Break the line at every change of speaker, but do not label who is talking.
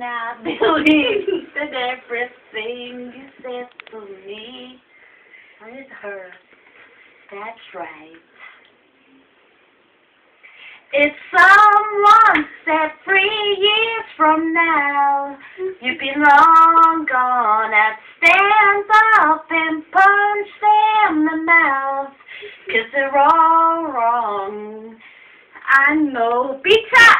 and I believe that everything you said to me is her. That's right. If someone said three years from now, you've been long gone, I'd stand up and punch them in the mouth, cause they're all wrong. I know. Be tough!